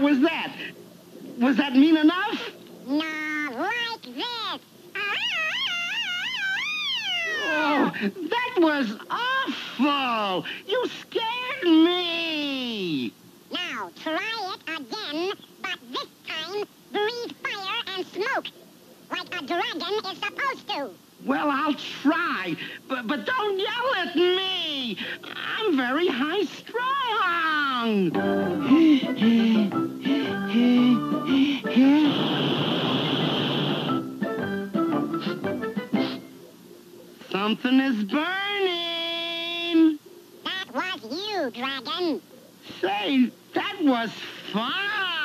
that Was that mean enough? No, like this. Oh, that was awful. You scared me. Now, try it again, but this time breathe fire and smoke, like a dragon is supposed to. Well, I'll try, but, but don't yell at me. I'm very high strung. Something is burning. That was you, dragon. Say, that was fun.